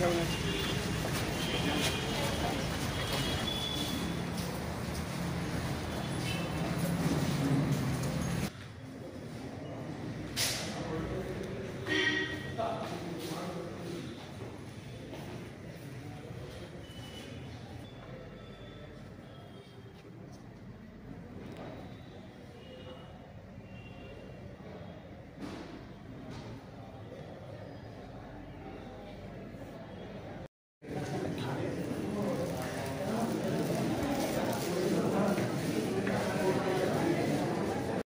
है उन्हें